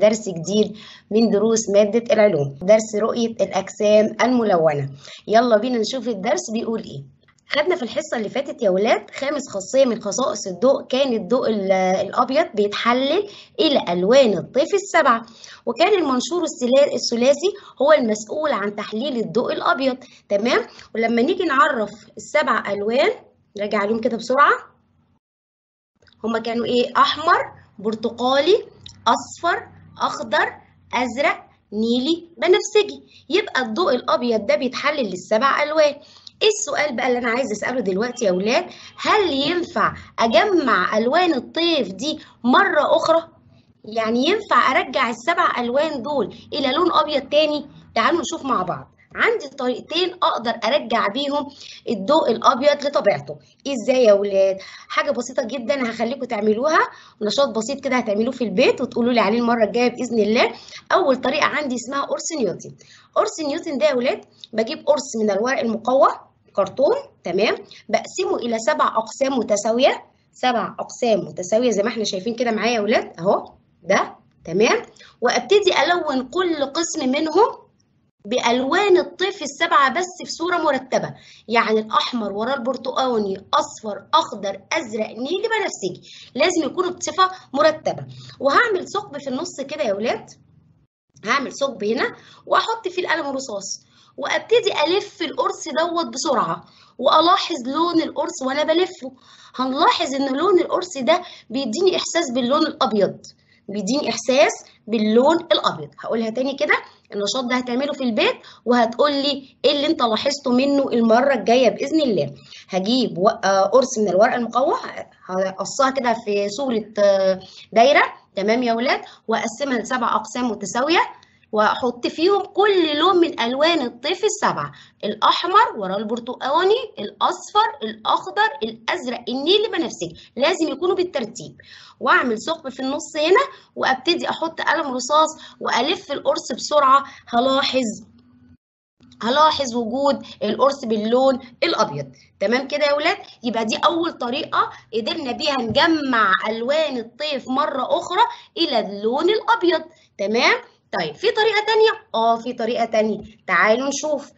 درس جديد من دروس مادة العلوم درس رؤية الأجسام الملونة. يلا بينا نشوف الدرس بيقول إيه. خدنا في الحصة اللي فاتت يا ولاد خامس خاصية من خصائص الضوء كان الضوء الأبيض بيتحلل إلى ألوان الطيف السبعة. وكان المنشور الثلاثي هو المسؤول عن تحليل الضوء الأبيض. تمام؟ ولما نيجي نعرف السبع ألوان راجع عليهم كده بسرعة. هما كانوا إيه؟ أحمر برتقالي أصفر أخضر أزرق نيلي بنفسجي. يبقى الضوء الأبيض ده بيتحلل للسبع ألوان. إيه السؤال بقى اللي أنا عايزه أسأله دلوقتي يا ولاد؟ هل ينفع أجمع ألوان الطيف دي مرة أخرى؟ يعني ينفع أرجع السبع ألوان دول إلى لون أبيض تاني؟ تعالوا نشوف مع بعض. عندي طريقتين أقدر ارجع بيهم الضوء الابيض لطبيعته. إزاي يا ولاد؟ حاجة بسيطة جدا هخليكم تعملوها. نشاط بسيط كده هتعملوه في البيت وتقولوا لي عليه المرة الجاية بإذن الله. أول طريقة عندي اسمها قرص نيوتن. قرص نيوتن ده يا ولاد بجيب قرص من الورق المقوى كرتون تمام؟ بقسمه إلى سبع أقسام متساوية. سبع أقسام متساوية زي ما إحنا شايفين كده معايا يا ولاد. أهو ده تمام؟ وأبتدي ألون كل قسم منهم بألوان الطيف السبعة بس في صورة مرتبة يعني الأحمر وراه البرتقاني أصفر أخضر أزرق نيلي بنفسجي لازم يكونوا بصفه مرتبة. وهعمل ثقب في النص كده يا ولاد. هعمل ثقب هنا وأحط فيه القلم الرصاص وأبتدي ألف القرص دوت بسرعة وألاحظ لون القرص وأنا بلفه. هنلاحظ إن لون القرص ده بيديني إحساس باللون الأبيض بيديني إحساس باللون الأبيض. هقولها تاني كده. النشاط ده هتعمله في البيت وهتقول لي إيه اللي أنت لاحظته منه المرة الجاية بإذن الله. هجيب قرص من الورق المقوى هقصها كده في صورة دايرة. تمام يا ولاد؟ وأقسمها لسبع أقسام متساوية. وأحط فيهم كل لون من ألوان الطيف السبعة. الأحمر ورا البرتقاني الأصفر الأخضر الأزرق النيلي بنفسجي لازم يكونوا بالترتيب. وأعمل ثقب في النص هنا وأبتدي أحط قلم رصاص وألف القرص بسرعة. هلاحظ. هلاحظ وجود القرص باللون الأبيض. تمام كده يا ولاد؟ يبقى دي أول طريقة قدرنا بيها نجمع ألوان الطيف مرة أخرى إلى اللون الأبيض. تمام؟ طيب في طريقة تانية؟ آه في طريقة تانية. تعالوا نشوف.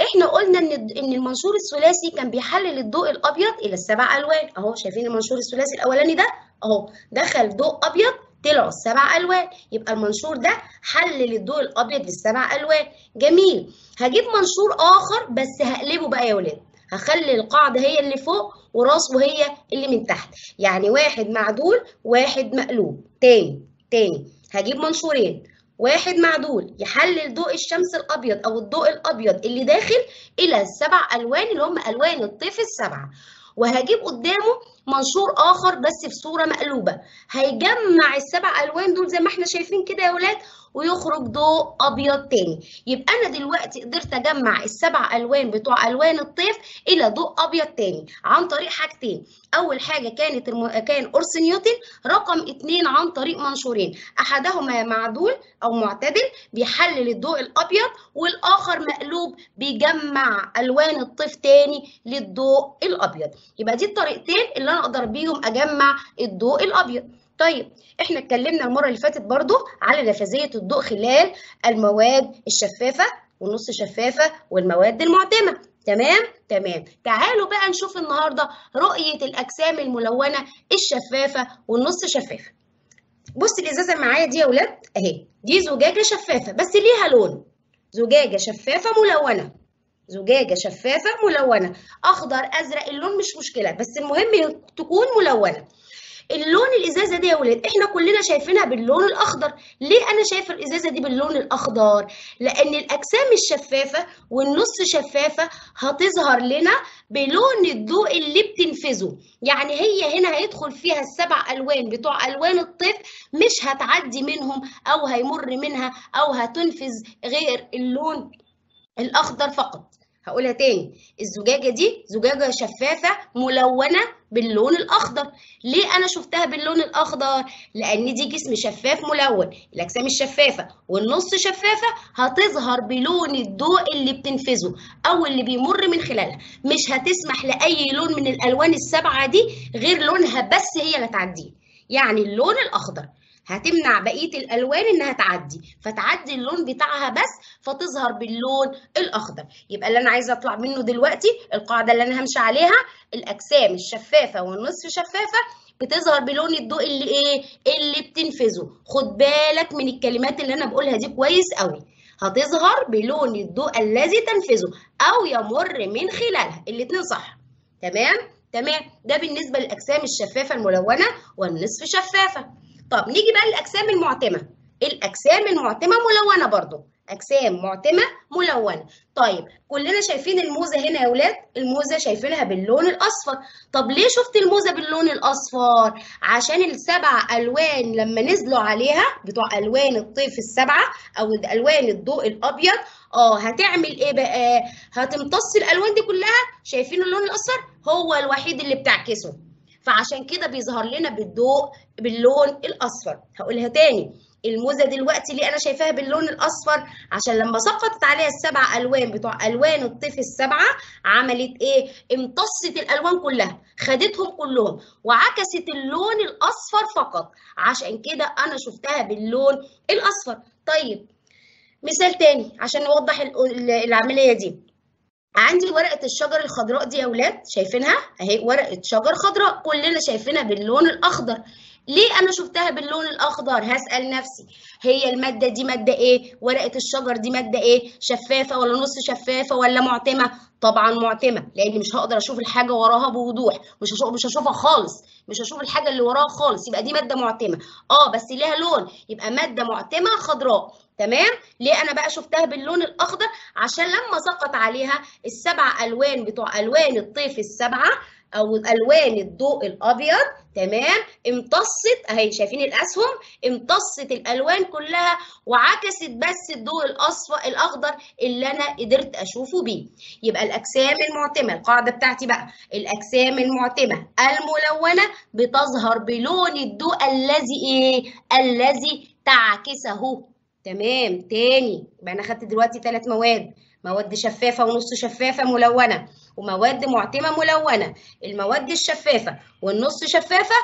إحنا قلنا إن إن المنشور الثلاثي كان بيحلل الضوء الأبيض إلى السبع ألوان. أهو شايفين المنشور الثلاثي الأولاني ده؟ أهو دخل ضوء أبيض طلعوا السبع ألوان. يبقى المنشور ده حلل الضوء الأبيض للسبع ألوان. جميل. هجيب منشور آخر بس هقلبه بقى يا ولاد. هخلي القاعدة هي اللي فوق وراسه هي اللي من تحت. يعني واحد معدول واحد مقلوب. تاني تاني. هجيب منشورين. واحد معدول يحلل ضوء الشمس الأبيض أو الضوء الأبيض اللي داخل إلى السبع ألوان اللي هم ألوان الطيف السبعة. وهجيب قدامه منشور آخر بس في صورة مقلوبة. هيجمع السبع ألوان دول زي ما إحنا شايفين كده يا ولاد ويخرج ضوء أبيض تاني. يبقى أنا دلوقتي قدرت أجمع السبع ألوان بتوع ألوان الطيف إلى ضوء أبيض تاني عن طريق حاجتين. أول حاجة كانت الم... كان قرص نيوتن رقم اتنين عن طريق منشورين. أحدهما معدول أو معتدل بيحلل الضوء الأبيض والآخر مقلوب بيجمع ألوان الطيف تاني للضوء الأبيض. يبقى دي الطريقتين اللي أنا أقدر بيهم أجمع الضوء الأبيض. طيب إحنا اتكلمنا المرة اللي فاتت برضو على نفاذية الضوء خلال المواد الشفافة والنص شفافة والمواد المعتمة. تمام؟ تمام. تعالوا بقى نشوف النهارده رؤية الأجسام الملونة الشفافة والنص شفافة. بص الإزازة معايا دي يا ولاد أهي. دي زجاجة شفافة بس ليها لون. زجاجة شفافة ملونة. زجاجة شفافة ملونة. أخضر أزرق اللون مش مشكلة بس المهم تكون ملونة. اللون الإزازة دي يا ولاد إحنا كلنا شايفينها باللون الأخضر. ليه أنا شايفة الإزازة دي باللون الأخضر؟ لأن الأجسام الشفافة والنص شفافة هتظهر لنا بلون الضوء اللي بتنفذه. يعني هي هنا هيدخل فيها السبع ألوان بتوع ألوان الطيف مش هتعدي منهم أو هيمر منها أو هتنفذ غير اللون الأخضر فقط. هقولها تاني. الزجاجة دي زجاجة شفافة ملونة باللون الأخضر. ليه أنا شفتها باللون الأخضر؟ لأن دي جسم شفاف ملون. الأجسام الشفافة والنص شفافة هتظهر بلون الضوء اللي بتنفذه أو اللي بيمر من خلالها. مش هتسمح لأي لون من الألوان السبعة دي غير لونها بس هي اللي تعديه. يعني اللون الأخضر هتمنع بقية الألوان إنها تعدي. فتعدي اللون بتاعها بس فتظهر باللون الأخضر. يبقى اللي أنا عايزة أطلع منه دلوقتي القاعدة اللي أنا همشي عليها الأجسام الشفافة والنصف شفافة بتظهر بلون الضوء اللي إيه؟ اللي بتنفذه. خد بالك من الكلمات اللي أنا بقولها دي كويس قوي هتظهر بلون الضوء الذي تنفذه أو يمر من خلالها. الاتنين صح. تمام؟ تمام. ده بالنسبة للأجسام الشفافة الملونة والنصف شفافة. طب نيجي بقى للأجسام المعتمة. الأجسام المعتمة ملونة برضو. أجسام معتمة ملونة. طيب كلنا شايفين الموزة هنا يا ولاد؟ الموزة شايفينها باللون الأصفر. طب ليه شفت الموزة باللون الأصفر؟ عشان السبع ألوان لما نزلوا عليها بتوع ألوان الطيف السبعة أو ألوان الضوء الأبيض آه هتعمل إيه بقى؟ هتمتص الألوان دي كلها؟ شايفين اللون الأصفر؟ هو الوحيد اللي بتعكسه. فعشان كده بيظهر لنا بالضوء باللون الأصفر. هقولها تاني. الموزة دلوقتي ليه أنا شايفاها باللون الأصفر عشان لما سقطت عليها السبع ألوان بتوع ألوان الطيف السبعة عملت إيه؟ امتصت الألوان كلها خدتهم كلهم وعكست اللون الأصفر فقط. عشان كده أنا شفتها باللون الأصفر. طيب مثال تاني عشان نوضح العملية دي. عندي ورقة الشجر الخضراء دي يا ولاد شايفينها؟ أهي ورقة شجر خضراء كلنا شايفينها باللون الأخضر. ليه أنا شفتها باللون الأخضر؟ هسأل نفسي. هي المادة دي مادة إيه؟ ورقة الشجر دي مادة إيه؟ شفافة ولا نص شفافة ولا معتمة؟ طبعا معتمة لأني مش هقدر أشوف الحاجة وراها بوضوح. مش هشوف مش هشوفها خالص. مش هشوف الحاجة اللي وراها خالص. يبقى دي مادة معتمة. آه بس ليها لون. يبقى مادة معتمة خضراء. تمام؟ ليه أنا بقى شفتها باللون الأخضر؟ عشان لما سقط عليها السبع ألوان بتوع ألوان الطيف السبعة أو ألوان الضوء الأبيض تمام؟ امتصت أهي شايفين الأسهم؟ امتصت الألوان كلها وعكست بس الضوء الاصفر الأخضر اللي أنا قدرت أشوفه بيه. يبقى الأجسام المعتمة القاعدة بتاعتي بقى الأجسام المعتمة الملونة بتظهر بلون الضوء الذي إيه؟ الذي تعكسه. تمام تاني. يبقى أنا خدت دلوقتي ثلاث مواد. مواد شفافة ونص شفافة ملونة ومواد معتمة ملونة. المواد الشفافة والنص شفافة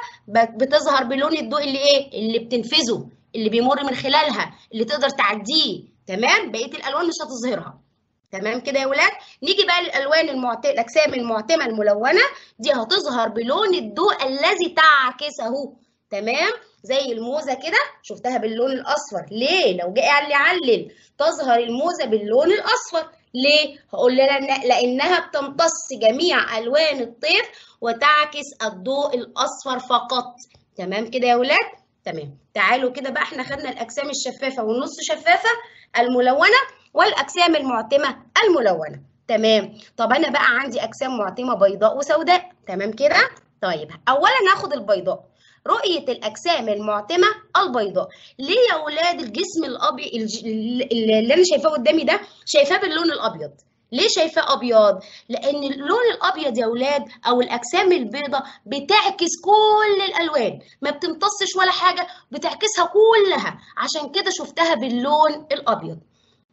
بتظهر بلون الضوء اللي إيه؟ اللي بتنفذه اللي بيمر من خلالها اللي تقدر تعديه. تمام؟ بقية الألوان مش هتظهرها. تمام كده يا ولاد؟ نيجي بقى للألوان المعت... الأجسام المعتمة الملونة. دي هتظهر بلون الضوء الذي تعكسه. تمام؟ زي الموزة كده شفتها باللون الأصفر. ليه؟ لو جه قال لي علل تظهر الموزة باللون الأصفر. ليه؟ هقول لنا لأنها بتمتص جميع ألوان الطيف وتعكس الضوء الأصفر فقط. تمام كده يا ولاد؟ تمام. تعالوا كده بقى إحنا خدنا الأجسام الشفافة والنص شفافة الملونة والأجسام المعتمة الملونة. تمام. طب أنا بقى عندي أجسام معتمة بيضاء وسوداء. تمام كده؟ طيب اولا ناخد البيضاء. رؤية الأجسام المعتمة البيضاء. ليه يا ولاد الجسم الأبيض اللي أنا شايفاه قدامي ده شايفاه باللون الأبيض؟ ليه شايفاه أبيض؟ لأن اللون الأبيض يا ولاد أو الأجسام البيضاء بتعكس كل الألوان. ما بتمتصش ولا حاجة بتعكسها كلها. عشان كده شفتها باللون الأبيض.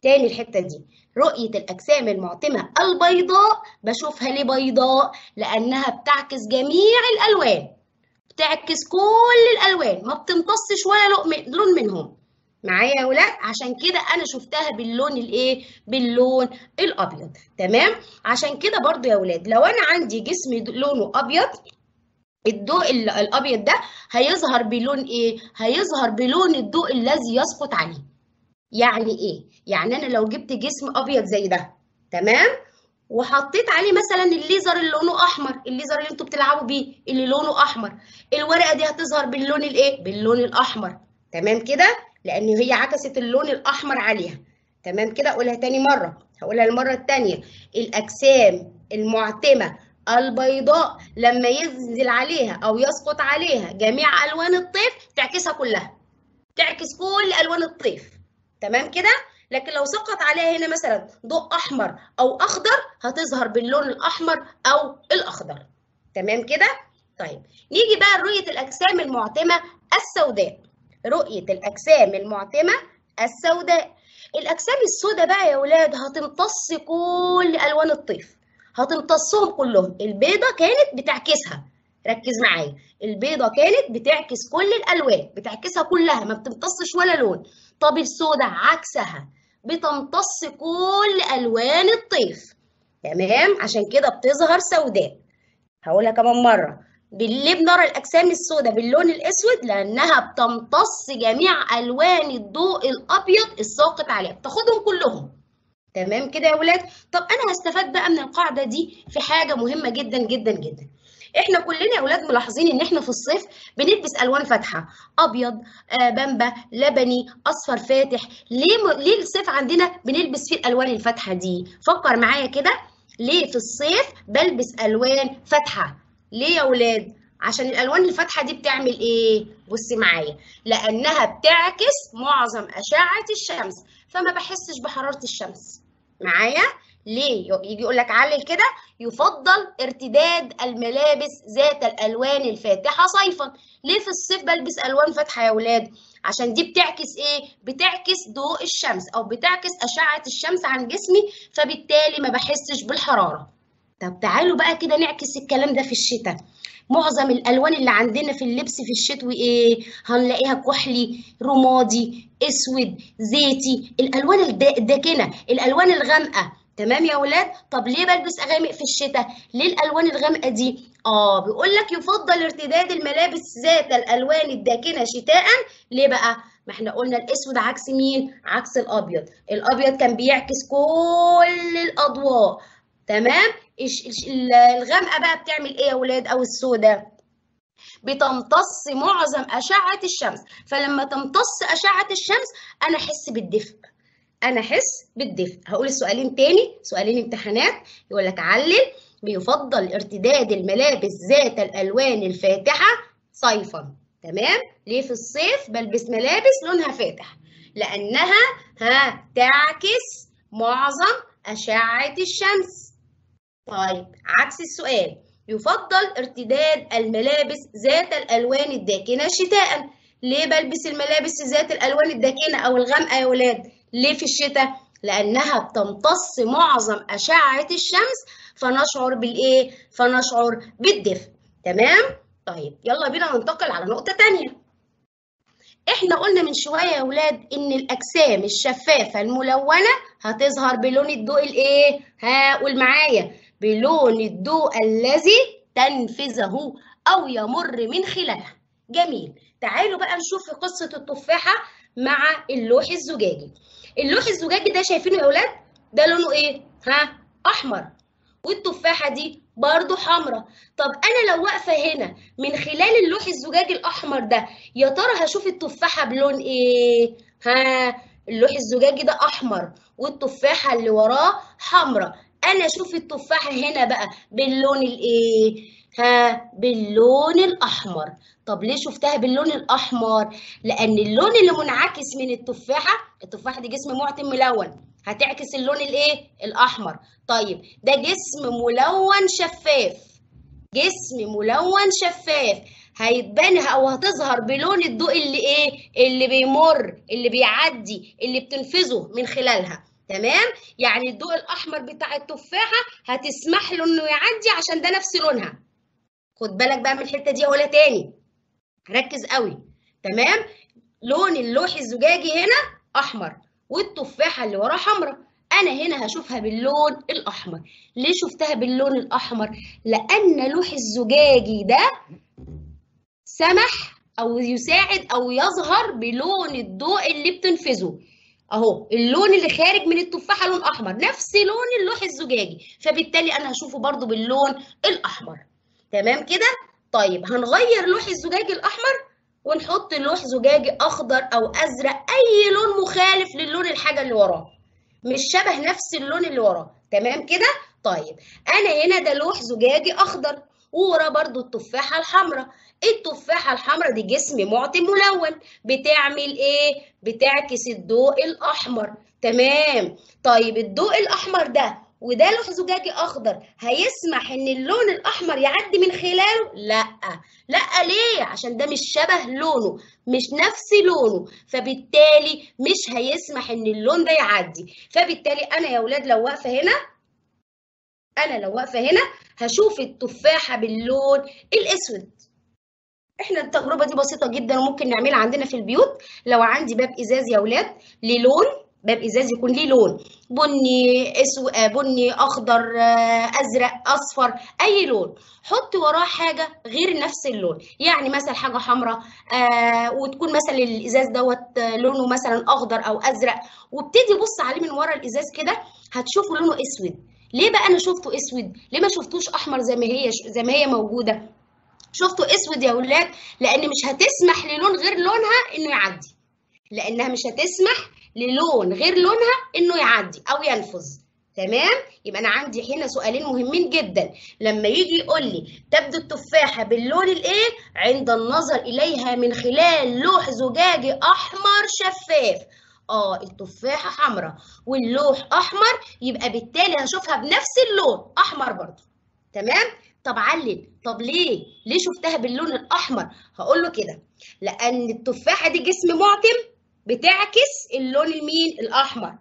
تاني الحتة دي رؤية الأجسام المعتمة البيضاء بشوفها ليه بيضاء؟ لأنها بتعكس جميع الألوان. بتعكس كل الألوان ما بتمتصش ولا لون منهم. معايا يا ولاد؟ عشان كده أنا شفتها باللون الإيه؟ باللون الأبيض. تمام؟ عشان كده برضو يا ولاد لو أنا عندي جسم لونه أبيض الضوء الأبيض ده هيظهر بلون إيه؟ هيظهر بلون الضوء الذي يسقط عليه. يعني إيه؟ يعني أنا لو جبت جسم أبيض زي ده تمام؟ وحطيت عليه مثلا الليزر اللي لونه أحمر الليزر اللي أنتوا بتلعبوا بيه اللي لونه أحمر. الورقة دي هتظهر باللون الإيه؟ باللون الأحمر. تمام كده؟ لأن هي عكست اللون الأحمر عليها. تمام كده؟ اقولها تاني مرة. هقولها المرة الثانية الأجسام المعتمة البيضاء لما ينزل عليها أو يسقط عليها جميع ألوان الطيف تعكسها كلها. تعكس كل ألوان الطيف. تمام كده؟ لكن لو سقط عليها هنا مثلا ضوء أحمر أو أخضر هتظهر باللون الأحمر أو الأخضر. تمام كده؟ طيب نيجي بقى لرؤيه الأجسام المعتمة السوداء. رؤية الأجسام المعتمة السوداء. الأجسام السوداء بقى يا ولاد هتمتص كل ألوان الطيف. هتمتصهم كلهم. البيضة كانت بتعكسها. ركز معايا. البيضة كانت بتعكس كل الألوان بتعكسها كلها ما بتمتصش ولا لون. طب السودا عكسها. بتمتص كل ألوان الطيف. تمام؟ عشان كده بتظهر سوداء. هقولها كمان مرة. ليه بنرى الأجسام السوداء باللون الأسود لأنها بتمتص جميع ألوان الضوء الأبيض الساقط عليها. بتاخدهم كلهم. تمام كده يا ولاد؟ طب أنا هستفاد بقى من القاعدة دي في حاجة مهمة جدا جدا جدا. إحنا كلنا يا أولاد ملاحظين ان إحنا في الصيف بنلبس الوان فاتحة. ابيض آه بامبا لبني اصفر فاتح. ليه م... ليه الصيف عندنا بنلبس فيه الالوان الفاتحة دي؟ فكر معايا كده. ليه في الصيف بلبس الوان فاتحة؟ ليه يا ولاد؟ عشان الالوان الفاتحة دي بتعمل إيه؟ بصي معايا. لانها بتعكس معظم أشعة الشمس. فما بحسش بحرارة الشمس. معايا؟ ليه؟ يجي يقول لك علل كده يفضل ارتداد الملابس ذات الألوان الفاتحة صيفا. ليه في الصيف بلبس ألوان فاتحة يا ولاد؟ عشان دي بتعكس إيه؟ بتعكس ضوء الشمس أو بتعكس أشعة الشمس عن جسمي فبالتالي ما بحسش بالحرارة. طب تعالوا بقى كده نعكس الكلام ده في الشتاء. معظم الألوان اللي عندنا في اللبس في الشتوي إيه هنلاقيها كحلي رمادي أسود زيتي. الألوان الداكنة الألوان الغامقة. تمام يا ولاد؟ طب ليه بلبس أغامق في الشتاء؟ ليه الألوان الغامقة دي؟ آه بيقول لك يفضل ارتداد الملابس ذات الألوان الداكنة شتاء. ليه بقى؟ ما إحنا قلنا الأسود عكس مين؟ عكس الأبيض. الأبيض كان بيعكس كل الأضواء. تمام؟ الغامقة بقى بتعمل إيه يا ولاد؟ أو السوداء بتمتص معظم أشعة الشمس. فلما تمتص أشعة الشمس أنا أحس بالدفء. أنا احس بالدفء. هقول السؤالين تاني سؤالين امتحانات. يقول لك علل بيفضل ارتداد الملابس ذات الألوان الفاتحة صيفا. تمام؟ ليه في الصيف بلبس ملابس لونها فاتح؟ لأنها ها تعكس معظم أشعة الشمس. طيب عكس السؤال. يفضل ارتداد الملابس ذات الألوان الداكنة شتاء. ليه بلبس الملابس ذات الألوان الداكنة أو الغامقة يا ولاد؟ ليه في الشتاء؟ لأنها بتمتص معظم أشعة الشمس فنشعر بالإيه؟ فنشعر بالدفء. تمام؟ طيب يلا بينا ننتقل على نقطة تانية. إحنا قلنا من شوية يا ولاد إن الأجسام الشفافة الملونة هتظهر بلون الضوء الإيه؟ ها قول معايا بلون الضوء الذي تنفذه أو يمر من خلالها. جميل. تعالوا بقى نشوف قصة التفاحة مع اللوح الزجاجي. اللوح الزجاجي ده شايفينه يا ولاد؟ ده لونه إيه؟ ها؟ أحمر. والتفاحة دي برضو حمراء طب أنا لو واقفة هنا من خلال اللوح الزجاجي الأحمر ده يا ترى هشوف التفاحة بلون إيه؟ ها؟ اللوح الزجاجي ده أحمر والتفاحة اللي وراه حمراء أنا أشوف التفاحة هنا بقى باللون الإيه؟ ها باللون الأحمر. طب ليه شفتها باللون الأحمر؟ لأن اللون اللي منعكس من التفاحة التفاحة دي جسم معتم ملون. هتعكس اللون الإيه؟ الأحمر. طيب ده جسم ملون شفاف. جسم ملون شفاف. هيتبان أو هتظهر بلون الضوء اللي إيه؟ اللي بيمر اللي بيعدي اللي بتنفذه من خلالها. تمام؟ يعني الضوء الأحمر بتاع التفاحة هتسمح له إنه يعدي عشان ده نفس لونها. خد بالك بقى من الحتة دي أقولها تاني. ركز قوي. تمام؟ لون اللوح الزجاجي هنا أحمر والتفاحة اللي وراه حمراء. أنا هنا هشوفها باللون الأحمر. ليه شفتها باللون الأحمر؟ لأن لوح الزجاجي ده سمح أو يساعد أو يظهر بلون الضوء اللي بتنفذه. أهو اللون اللي خارج من التفاحة لون أحمر نفس لون اللوح الزجاجي. فبالتالي أنا هشوفه برضو باللون الأحمر. تمام كده؟ طيب هنغير لوح الزجاجي الأحمر ونحط لوح زجاجي أخضر أو أزرق أي لون مخالف للون الحاجة اللي وراه. مش شبه نفس اللون اللي وراه. تمام كده؟ طيب أنا هنا ده لوح زجاجي أخضر ووراه برضو التفاحة الحمراء. التفاحة الحمراء دي جسم معتم ملون بتعمل إيه؟ بتعكس الضوء الأحمر. تمام؟ طيب الضوء الأحمر ده وده لوح زجاجي أخضر. هيسمح إن اللون الأحمر يعدي من خلاله؟ لأ. لأ ليه؟ عشان ده مش شبه لونه مش نفس لونه. فبالتالي مش هيسمح إن اللون ده يعدي. فبالتالي أنا يا أولاد لو واقفة هنا أنا لو واقفة هنا هشوف التفاحة باللون الأسود. إحنا التجربة دي بسيطة جدا وممكن نعملها عندنا في البيوت. لو عندي باب إزاز يا أولاد ليه لون باب إزاز يكون ليه لون. بني اسود بني أخضر أزرق أصفر أي لون. حط وراه حاجة غير نفس اللون. يعني مثلا حاجة حمراء آه وتكون مثلا الإزاز دوت لونه مثلا أخضر أو أزرق. وابتدي بص عليه من ورا الإزاز كده هتشوفوا لونه أسود. ليه بقى أنا شفته أسود؟ ليه ما شفتوش أحمر زي ما هي زي ما هي موجودة؟ شفتوا أسود يا ولاد لأن مش هتسمح للون غير لونها إنه يعدي. لأنها مش هتسمح للون غير لونها إنه يعدي أو ينفذ تمام؟ يبقى أنا عندي هنا سؤالين مهمين جدا. لما يجي يقول لي تبدو التفاحة باللون الإيه؟ عند النظر إليها من خلال لوح زجاجي أحمر شفاف. آه التفاحة حمراء واللوح أحمر يبقى بالتالي هشوفها بنفس اللون أحمر برضو. تمام؟ طب علل. طب ليه؟ ليه شفتها باللون الأحمر؟ هقول له كده. لأن التفاحة دي جسم معتم. بتعكس اللون المين الأحمر.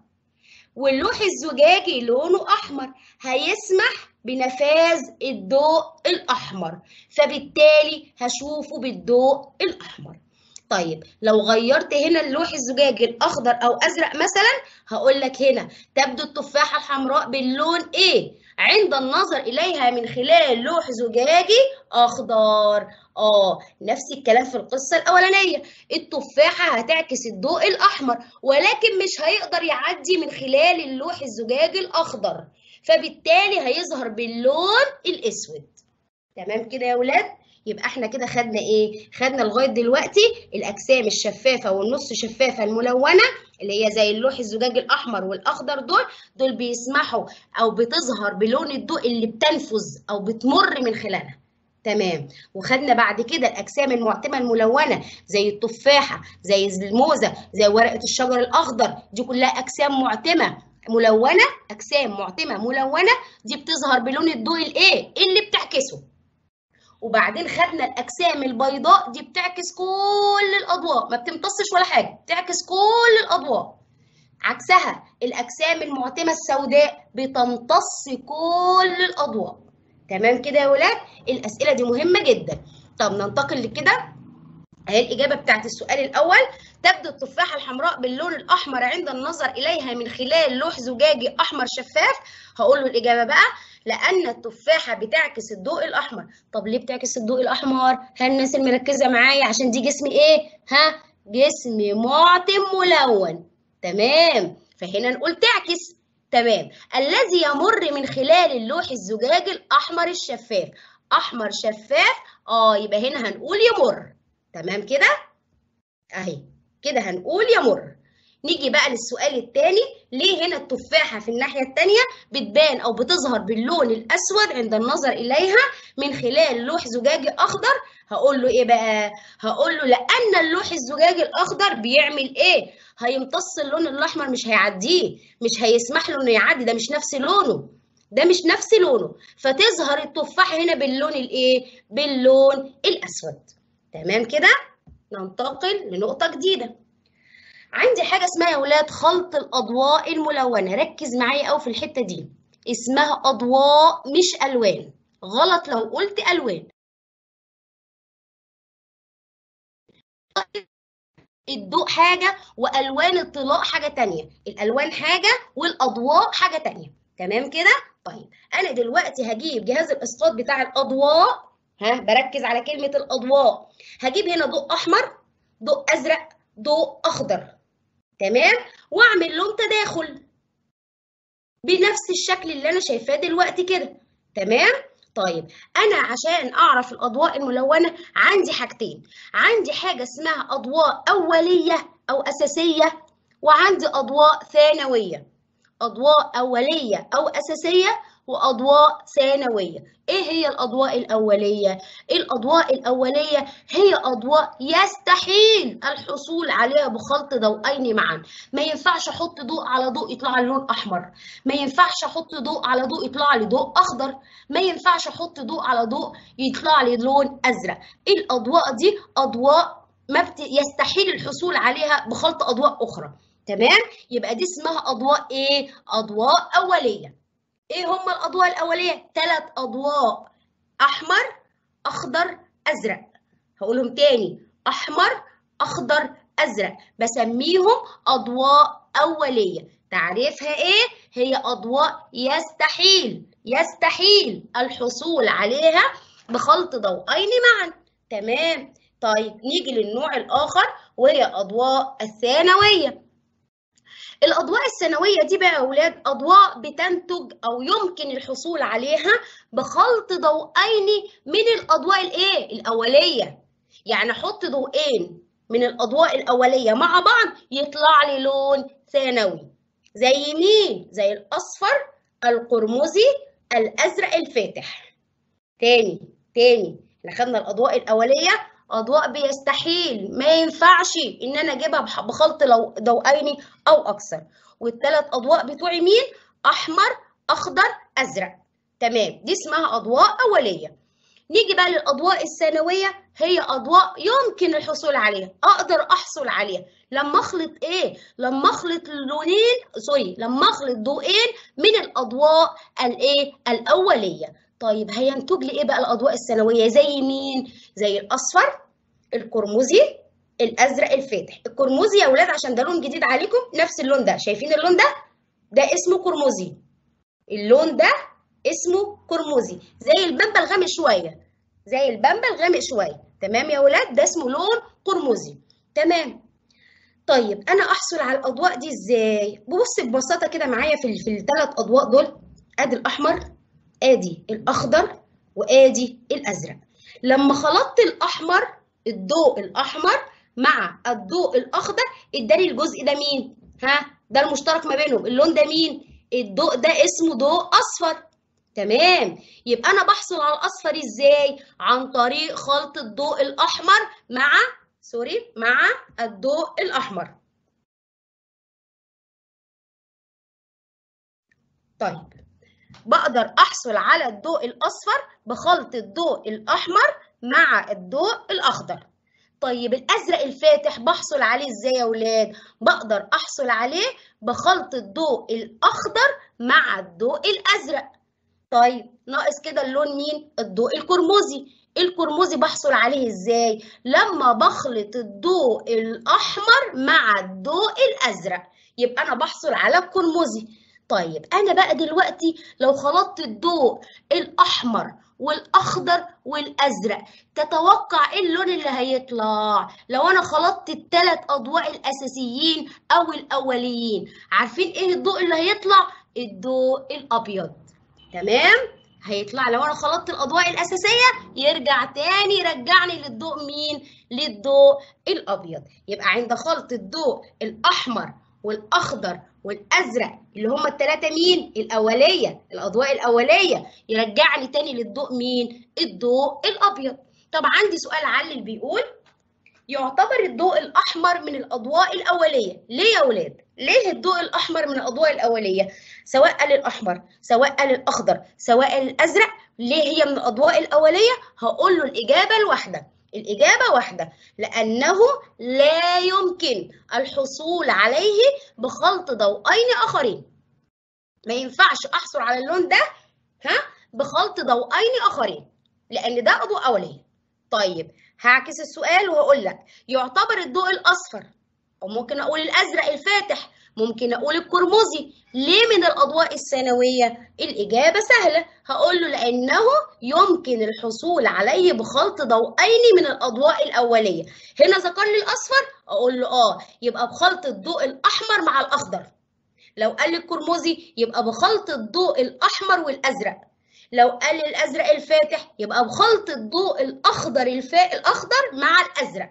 واللوح الزجاجي لونه أحمر هيسمح بنفاذ الضوء الأحمر فبالتالي هشوفه بالضوء الأحمر. طيب لو غيرت هنا اللوح الزجاجي الأخضر أو أزرق مثلا هقول لك هنا تبدو التفاحة الحمراء باللون إيه؟ عند النظر إليها من خلال لوح زجاجي أخضر. آه نفس الكلام في القصة الأولانية. التفاحة هتعكس الضوء الأحمر ولكن مش هيقدر يعدي من خلال اللوح الزجاجي الأخضر فبالتالي هيظهر باللون الأسود. تمام كده يا ولاد؟ يبقى إحنا كده خدنا إيه؟ خدنا لغاية دلوقتي الأجسام الشفافة والنص شفافة الملونة اللي هي زي اللوح الزجاجي الأحمر والأخضر دول دول بيسمحوا أو بتظهر بلون الضوء اللي بتنفذ أو بتمر من خلالها. تمام. وخدنا بعد كده الأجسام المعتمة الملونة زي التفاحة زي الموزه زي ورقة الشجر الأخضر دي كلها أجسام معتمة ملونة أجسام معتمة ملونة دي بتظهر بلون الضوء الإيه؟ اللي بتعكسه. وبعدين خدنا الاجسام البيضاء دي بتعكس كل الأضواء ما بتمتصش ولا حاجة بتعكس كل الأضواء. عكسها الاجسام المعتمة السوداء بتمتص كل الأضواء. تمام كده يا ولاد؟ الأسئلة دي مهمة جدا. طب ننتقل لكده. أهي الإجابة بتاعت السؤال الأول. تبدو التفاحة الحمراء باللون الأحمر عند النظر إليها من خلال لوح زجاجي أحمر شفاف. هقول له الإجابة بقى. لأن التفاحة بتعكس الضوء الأحمر. طب ليه بتعكس الضوء الأحمر؟ ها الناس المركزة معايا عشان دي جسم إيه؟ ها جسم معتم ملون. تمام. فهنا نقول تعكس. تمام. الذي يمر من خلال اللوح الزجاجي الأحمر الشفاف. أحمر شفاف؟ آه يبقى هنا هنقول يمر. تمام كده؟ أهي. كده هنقول يمر. نيجي بقى للسؤال الثاني ليه هنا التفاحة في الناحية الثانية بتبان أو بتظهر باللون الأسود عند النظر إليها من خلال لوح زجاجي أخضر هقول له إيه بقى؟ هقول له لأن اللوح الزجاجي الأخضر بيعمل إيه؟ هيمتص اللون الأحمر مش هيعديه مش هيسمح له إنه يعدي ده مش نفس لونه ده مش نفس لونه فتظهر التفاحة هنا باللون الإيه؟ باللون الأسود تمام كده؟ ننتقل لنقطة جديدة عندي حاجة اسمها يا ولاد خلط الأضواء الملونة. ركز معايا أوي في الحتة دي. اسمها أضواء مش ألوان. غلط لو قلت ألوان. الضوء حاجة وألوان الطلاء حاجة تانية. الألوان حاجة والأضواء حاجة تانية. تمام كده؟ طيب أنا دلوقتي هجيب جهاز الإسقاط بتاع الأضواء. ها بركز على كلمة الأضواء. هجيب هنا ضوء أحمر ضوء أزرق ضوء أخضر. تمام؟ واعمل لهم تداخل بنفس الشكل اللي أنا شايفاه دلوقتي كده تمام؟ طيب أنا عشان أعرف الأضواء الملونة عندي حاجتين عندي حاجة اسمها أضواء أولية أو أساسية وعندي أضواء ثانوية. أضواء أولية أو أساسية وأضواء ثانوية. إيه هي الأضواء الأولية؟ الأضواء الأولية هي أضواء يستحيل الحصول عليها بخلط ضوئين معا. ما ينفعش أحط ضوء على ضوء يطلع لون أحمر. ما ينفعش أحط ضوء على ضوء يطلع لي ضوء أخضر. ما ينفعش أحط ضوء على ضوء يطلع لي لون أزرق. الأضواء دي أضواء ما بت... يستحيل الحصول عليها بخلط أضواء أخرى. تمام؟ يبقى دي اسمها أضواء إيه؟ أضواء أولية. إيه هم الأضواء الأولية؟ ثلاث أضواء. أحمر أخضر أزرق. هقولهم تاني. أحمر أخضر أزرق. بسميهم أضواء أولية. تعريفها إيه؟ هي أضواء يستحيل يستحيل الحصول عليها بخلط ضوئين معا. تمام؟ طيب نيجي للنوع الآخر وهي أضواء الثانوية. الأضواء الثانوية دي بقى يا أولاد أضواء بتنتج أو يمكن الحصول عليها بخلط ضوئين من الأضواء الإيه؟ الأولية يعني أحط ضوئين من الأضواء الأولية مع بعض يطلع لي لون ثانوي زي مين؟ زي الأصفر القرمزي الأزرق الفاتح تاني تاني إحنا خدنا الأضواء الأولية أضواء بيستحيل. ما ينفعش إن أنا أجيبها بخلط لو ضوئين أو أكثر. والثلاث أضواء بتوعي مين؟ أحمر أخضر أزرق. تمام. دي اسمها أضواء أولية. نيجي بقى للأضواء الثانوية. هي أضواء يمكن الحصول عليها. أقدر أحصل عليها. لما أخلط إيه؟ لما أخلط لونين سوري لما أخلط ضوئين من الأضواء الايه الأولية. طيب هينتج لي إيه بقى الأضواء الثانويه زي مين؟ زي الأصفر القرمزي الأزرق الفاتح. القرمزي يا أولاد عشان ده لون جديد عليكم نفس اللون ده. شايفين اللون ده؟ ده اسمه قرمزي. اللون ده اسمه قرمزي. زي البامبا الغامق شوية. زي البامبا الغامق شوية. تمام يا أولاد ده اسمه لون قرمزي. تمام. طيب أنا أحصل على الأضواء دي إزاي؟ ببص ببساطة كده معايا في في الثلاث أضواء دول. أدي الأحمر. آدي الأخضر وآدي الأزرق. لما خلطت الأحمر الضوء الأحمر مع الضوء الأخضر اداني الجزء ده مين؟ ها ده المشترك ما بينهم. اللون ده مين؟ الضوء ده اسمه ضوء أصفر. تمام. يبقى أنا بحصل على الأصفر إزاي؟ عن طريق خلط الضوء الأحمر مع سوري مع الضوء الأحمر. طيب. بقدر أحصل على الضوء الأصفر بخلط الضوء الأحمر مع الضوء الأخضر. طيب الأزرق الفاتح بحصل عليه إزاي يا أولاد بقدر أحصل عليه بخلط الضوء الأخضر مع الضوء الأزرق. طيب ناقص كده اللون مين؟ الضوء القرمزي القرمزي بحصل عليه إزاي؟ لما بخلط الضوء الأحمر مع الضوء الأزرق. يبقى أنا بحصل على القرمزي طيب أنا بقى دلوقتي لو خلطت الضوء الأحمر والأخضر والأزرق تتوقع إيه اللون اللي هيطلع؟ لو أنا خلطت الثلاث أضواء الأساسيين أو الأوليين عارفين إيه الضوء اللي هيطلع؟ الضوء الأبيض. تمام؟ هيطلع لو أنا خلطت الأضواء الأساسية يرجع تاني يرجعني للضوء مين؟ للضوء الأبيض. يبقى عند خلط الضوء الأحمر والأخضر والأزرق اللي هم الثلاثه مين؟ الأولية الأضواء الأولية. يرجعني تاني للضوء مين؟ الضوء الأبيض. طب عندي سؤال علل بيقول يعتبر الضوء الأحمر من الأضواء الأولية. ليه يا أولاد ليه الضوء الأحمر من الأضواء الأولية؟ سواء قال الاحمر سواء قال الاخضر سواء الازرق ليه هي من الأضواء الأولية؟ هقول له الإجابة الواحدة. الإجابة واحدة لأنه لا يمكن الحصول عليه بخلط ضوئين آخرين. ما ينفعش أحصل على اللون ده ها بخلط ضوئين آخرين لأن ده أضواء أولية طيب هعكس السؤال وهقول لك يعتبر الضوء الأصفر أو ممكن أقول الأزرق الفاتح ممكن أقول القرمزي ليه من الأضواء الثانوية؟ الإجابة سهلة. هقول له لأنه يمكن الحصول عليه بخلط ضوئين من الأضواء الأولية. هنا ذكر لي الأصفر. أقول له آه يبقى بخلط الضوء الأحمر مع الأخضر. لو قال لي القرمزي يبقى بخلط الضوء الأحمر والأزرق. لو قال لي الأزرق الفاتح يبقى بخلط الضوء الأخضر الفا... الأخضر مع الأزرق.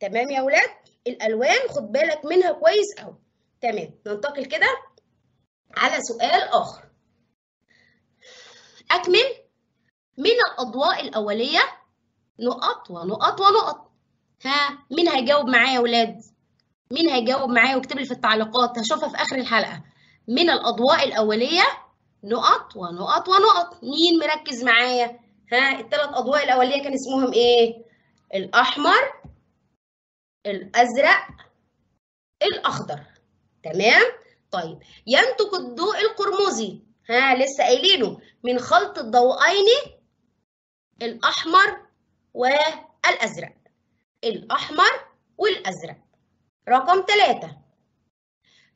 تمام يا ولاد؟ الألوان خد بالك منها كويس أوي. تمام. ننتقل كده على سؤال آخر. أكمل. من الأضواء الأولية؟ نقط ونقط ونقط. ها مين هيجاوب معايا يا ولاد؟ مين هيجاوب معايا ويكتب لي في التعليقات؟ هشوفها في آخر الحلقة. من الأضواء الأولية؟ نقط ونقط ونقط. مين مركز معايا؟ ها الثلاث أضواء الأولية كان اسمهم إيه؟ الأحمر الأزرق الأخضر. تمام؟ طيب ينتج الضوء القرمزي ها لسه قايلينه من خلط الضوئين الأحمر والأزرق الأحمر والأزرق رقم ثلاثة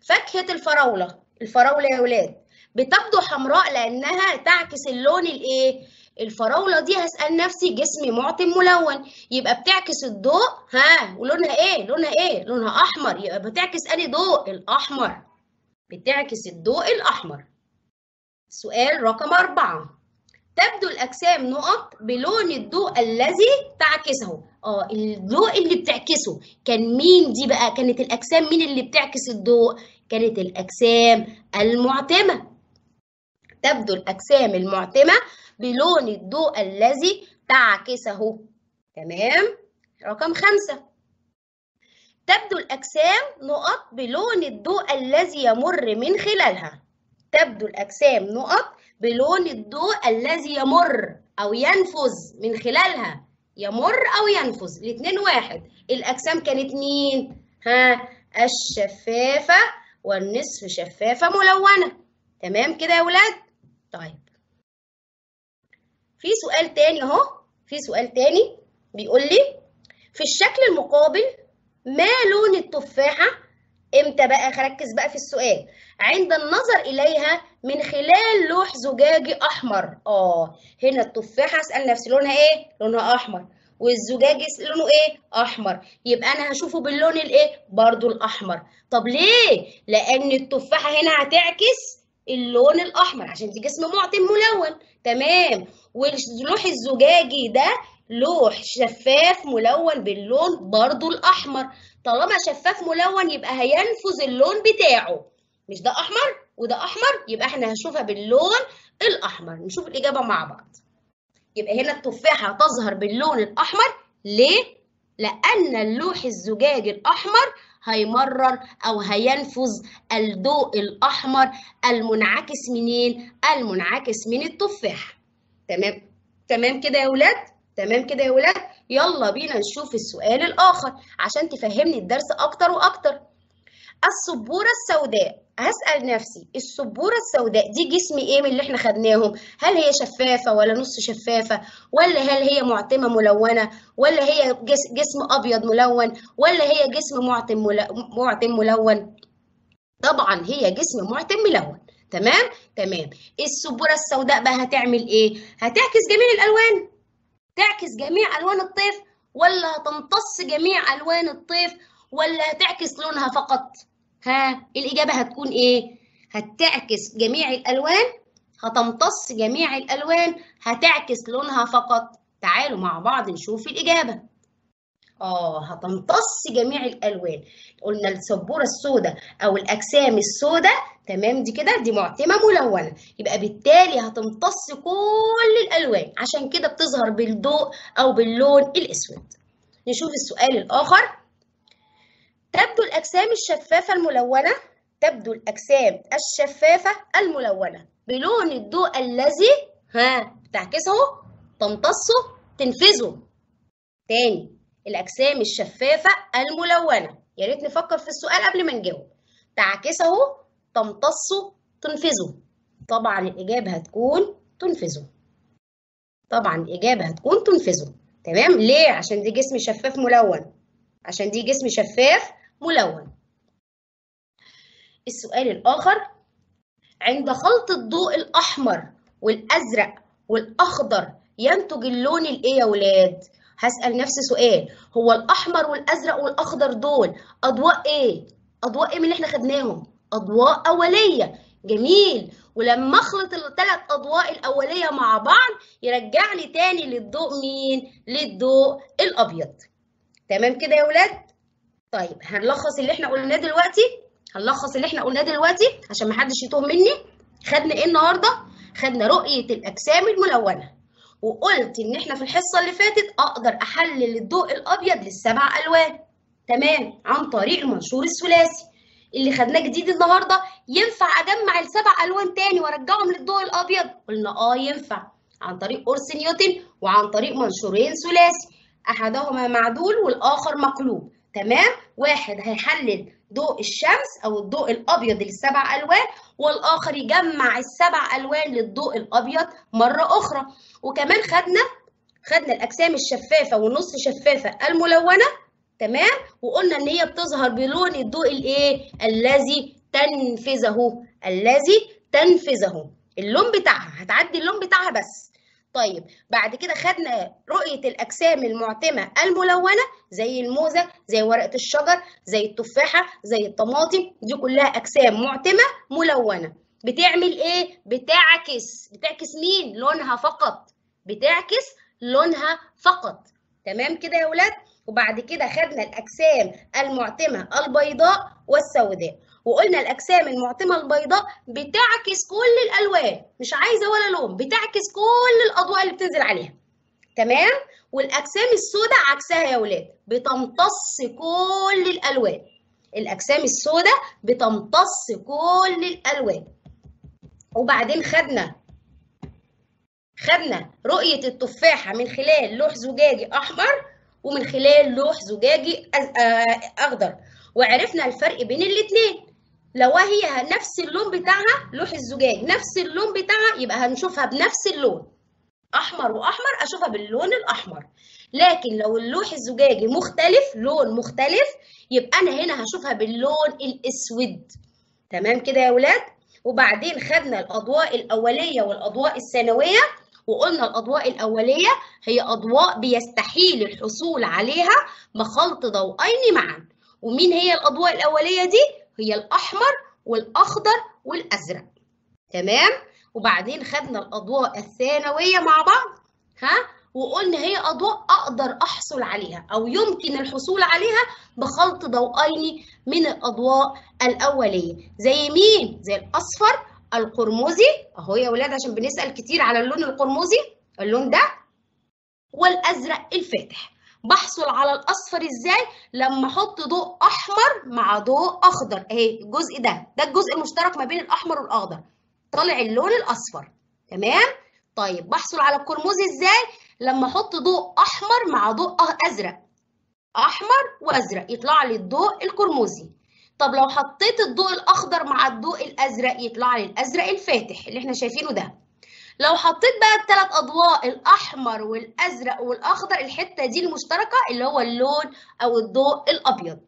فاكهة الفراولة الفراولة يا ولاد بتبدو حمراء لأنها تعكس اللون الإيه؟ الفراولة دي هسأل نفسي جسم معتم ملون يبقى بتعكس الضوء؟ ها ولونها إيه؟ لونها إيه؟ لونها أحمر يبقى بتعكس أنهي ضوء؟ الأحمر. بتعكس الضوء الأحمر. سؤال رقم أربعة. تبدو الأجسام نقط بلون الضوء الذي تعكسه. آه الضوء اللي بتعكسه. كان مين دي بقى؟ كانت الأجسام مين اللي بتعكس الضوء؟ كانت الأجسام المعتمة. تبدو الأجسام المعتمة بلون الضوء الذي تعكسه تمام؟ رقم خمسة. تبدو الأجسام نقط بلون الضوء الذي يمر من خلالها. تبدو الأجسام نقط بلون الضوء الذي يمر أو ينفذ من خلالها. يمر أو ينفذ الاتنين واحد. الأجسام كانت مين؟ ها الشفافة والنصف شفافة ملونة. تمام كده يا ولاد؟ طيب. في سؤال تاني اهو في سؤال تاني بيقول لي في الشكل المقابل ما لون التفاحة؟ إمتى بقى؟ ركز بقى في السؤال. عند النظر إليها من خلال لوح زجاجي أحمر. آه هنا التفاحة أسأل نفسي لونها إيه؟ لونها أحمر. والزجاج لونه إيه؟ أحمر. يبقى أنا هشوفه باللون الإيه؟ برضو الأحمر. طب ليه؟ لأن التفاحة هنا هتعكس اللون الأحمر عشان دي جسم معتم ملون. تمام. واللوح الزجاجي ده لوح شفاف ملون باللون برضو الأحمر. طالما شفاف ملون يبقى هينفذ اللون بتاعه. مش ده أحمر وده أحمر؟ يبقى إحنا هنشوفها باللون الأحمر. نشوف الإجابة مع بعض. يبقى هنا التفاحة تظهر باللون الأحمر. ليه؟ لأن اللوح الزجاجي الأحمر هيمرر أو هينفذ الضوء الأحمر المنعكس منين؟ المنعكس من التفاح. تمام؟ تمام كده يا ولاد؟ تمام كده يا ولاد؟ يلا بينا نشوف السؤال الآخر عشان تفهمني الدرس أكتر وأكتر. السبورة السوداء. هسأل نفسي السبورة السوداء دي جسم إيه من اللي إحنا خدناهم؟ هل هي شفافة ولا نص شفافة؟ ولا هل هي معتمة ملونة؟ ولا هي جسم أبيض ملون؟ ولا هي جسم معتم معتم ملون؟ طبعا هي جسم معتم ملون. تمام؟ تمام. السبورة السوداء بقى هتعمل إيه؟ هتعكس جميع الألوان. تعكس جميع ألوان الطيف. ولا هتمتص جميع ألوان الطيف. ولا هتعكس لونها فقط. ها الإجابة هتكون إيه؟ هتعكس جميع الألوان هتمتص جميع الألوان هتعكس لونها فقط. تعالوا مع بعض نشوف الإجابة. آه هتمتص جميع الألوان. قلنا السبورة السوداء أو الأجسام السوداء تمام؟ دي كده دي معتمة ملونة. يبقى بالتالي هتمتص كل الألوان. عشان كده بتظهر بالضوء أو باللون الأسود. نشوف السؤال الآخر. تبدو الأجسام الشفافة الملونة تبدو الأجسام الشفافة الملونة. بلون الضوء الذي ها بتعكسه تمتصه تنفذه. تاني الأجسام الشفافة الملونة. يا ريت نفكر في السؤال قبل ما نجاوب. تعكسه تمتصه تنفذه. طبعا الإجابة هتكون تنفذه. طبعا الإجابة هتكون تنفذه. تمام؟ ليه؟ عشان دي جسم شفاف ملون. عشان دي جسم شفاف ملون السؤال الآخر عند خلط الضوء الأحمر والأزرق والأخضر ينتج اللون الإيه يا ولاد؟ هسأل نفسي سؤال هو الأحمر والأزرق والأخضر دول أضواء إيه؟ أضواء إيه من اللي إحنا خدناهم؟ أضواء أولية جميل ولما أخلط الثلاث أضواء الأولية مع بعض يرجعني تاني للضوء مين؟ للضوء الأبيض تمام كده يا ولاد؟ طيب هنلخص اللي إحنا قلناه دلوقتي هنلخص اللي إحنا قلناه دلوقتي عشان محدش يتوه مني. خدنا إيه النهارده؟ خدنا رؤية الأجسام الملونة وقلت إن إحنا في الحصة اللي فاتت أقدر أحلل الضوء الأبيض للسبع ألوان. تمام عن طريق المنشور الثلاثي. اللي خدناه جديد النهارده ينفع أجمع السبع ألوان تاني وأرجعهم للضوء الأبيض؟ قلنا آه ينفع. عن طريق قرص نيوتن وعن طريق منشورين ثلاثي. أحدهما معدول والآخر مقلوب. تمام؟ واحد هيحلل ضوء الشمس أو الضوء الأبيض للسبع ألوان والآخر يجمع السبع ألوان للضوء الأبيض مرة أخرى. وكمان خدنا خدنا الأجسام الشفافة والنص شفافة الملونة تمام؟ وقلنا إن هي بتظهر بلون الضوء الإيه؟ الذي تنفذه الذي تنفذه. اللون بتاعها هتعدي اللون بتاعها بس. طيب بعد كده خدنا رؤية الأجسام المعتمة الملونة زي الموزة زي ورقة الشجر زي التفاحة زي الطماطم دي كلها أجسام معتمة ملونة بتعمل إيه؟ بتعكس بتعكس مين؟ لونها فقط بتعكس لونها فقط تمام كده يا ولاد؟ وبعد كده خدنا الأجسام المعتمة البيضاء والسوداء وقلنا الأجسام المعتمة البيضاء بتعكس كل الألوان. مش عايزة ولا لون بتعكس كل الأضواء اللي بتنزل عليها. تمام؟ والأجسام السوداء عكسها يا ولاد بتمتص كل الألوان. الأجسام السوداء بتمتص كل الألوان. وبعدين خدنا خدنا رؤية التفاحة من خلال لوح زجاجي أحمر ومن خلال لوح زجاجي أخضر. وعرفنا الفرق بين الاتنين. لو هي نفس اللون بتاعها لوح الزجاج. نفس اللون بتاعها يبقى هنشوفها بنفس اللون. أحمر وأحمر أشوفها باللون الأحمر. لكن لو اللوح الزجاجي مختلف لون مختلف يبقى أنا هنا هشوفها باللون الأسود. تمام كده يا ولاد؟ وبعدين خدنا الأضواء الأولية والأضواء الثانوية وقلنا الأضواء الأولية هي أضواء بيستحيل الحصول عليها بخلط ضوئين معا. ومين هي الأضواء الأولية دي؟ هي الأحمر والأخضر والأزرق. تمام؟ وبعدين خدنا الأضواء الثانوية مع بعض ها؟ وقلنا هي أضواء أقدر أحصل عليها أو يمكن الحصول عليها بخلط ضوئين من الأضواء الأولية. زي مين؟ زي الأصفر القرمزي. أهو يا ولاد عشان بنسأل كتير على اللون القرمزي. اللون ده والأزرق الفاتح. بحصل على الأصفر إزاي؟ لما أحط ضوء أحمر مع ضوء أخضر. أهي الجزء ده ده الجزء المشترك ما بين الأحمر والأخضر. طالع اللون الأصفر. تمام؟ طيب بحصل على القرمزي إزاي؟ لما أحط ضوء أحمر مع ضوء أزرق. أحمر وأزرق يطلع لي الضوء القرمزي طب لو حطيت الضوء الأخضر مع الضوء الأزرق يطلع لي الأزرق الفاتح اللي إحنا شايفينه ده. لو حطيت بقى الثلاث أضواء الأحمر والأزرق والأخضر الحتة دي المشتركة اللي هو اللون أو الضوء الأبيض.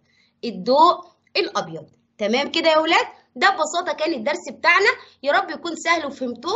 الضوء الأبيض. تمام كده يا ولاد؟ ده ببساطة كان الدرس بتاعنا. يا رب يكون سهل وفهمتوه.